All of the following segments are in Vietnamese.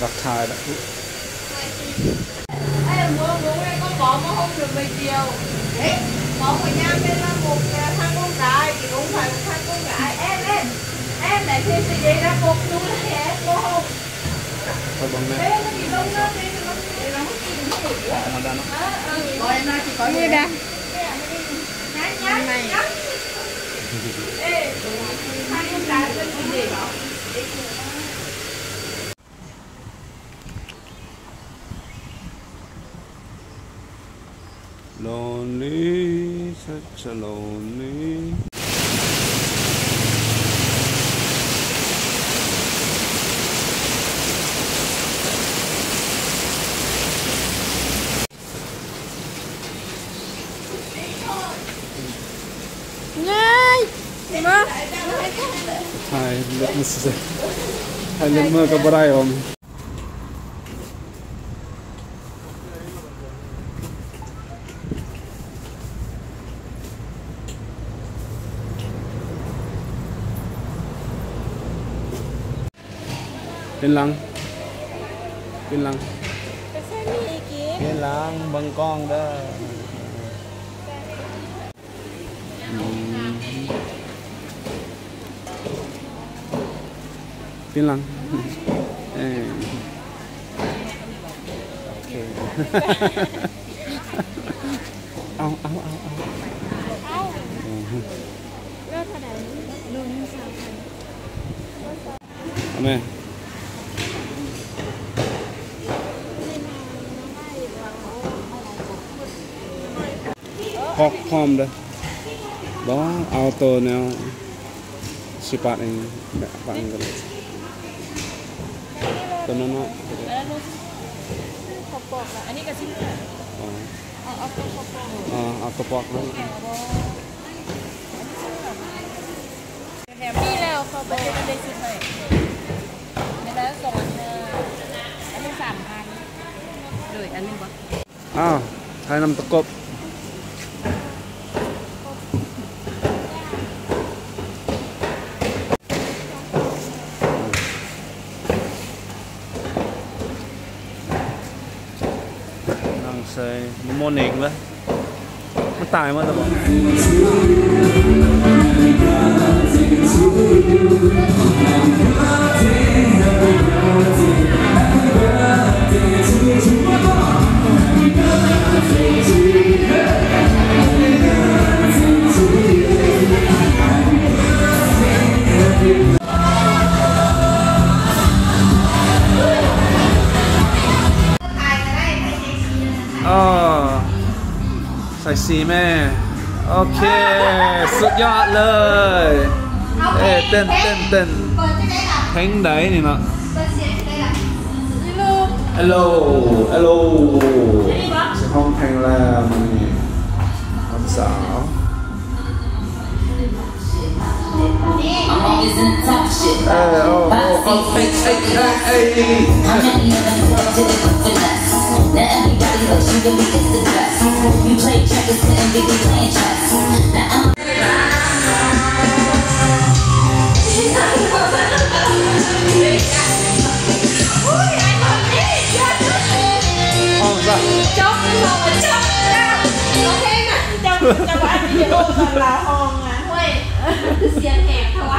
Vặt thời đó ai mua mưa này con bỏ mà không được về chiều. Đấy, bỏ của nhà bên là một thằng con gái. Thì cũng phải một thằng con gái. Em, em, em để thêm gì gì ra một chú này em, cô không? Thôi bằng này Ê, nó chỉ đông ra đi Nó chỉ đông ra đi Bỏ em ra chỉ ờ, ờ. có người đang Nhát, nhát, nhát Ê, thằng con gái so lonely. هاي لمس هاي لما قبرايهم Tin lăng. Tin lăng. Tin lăng bằng con đó. Ừ. Tin lăng. Ao ao ao ao. Ao. Amen. อืมเป็นหลังเออโอเค เอาเอาเอาเอา Rớt vào đấy Lùn như sao เอาแม่พอกพร้อมเด้อบ่เอาตัวแนวสิบบาทเองแบบบาทเองก็เลยตัวนั้นเนาะ Đấy luôn Khổ ส่มะม่วงเองเลยมันตายมาแต่บอก ใส่สีแม่ โอเค สุดยอดเลย เอ้ยเต้นเต้นเต้น ปิดที่ไหนล่ะ เพลงไหนนี่เนาะ เปิดเสียงที่ไหนล่ะ Hello Hello เสียงห้องเพลงแล้วมันนี่น้องสาว I'm always in the top shit. เออโอ้โอ้โอ้เอ้ยเอ้ยเอ้ยเอ้ย How many of them talk to the finesse? Now everybody else you really is the best. tracks. You play trackers to MVP playing tracks. Now I'm Cho bọn anh video là hồn à Ui, xiên hẹp thôi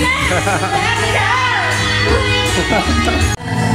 Let me go.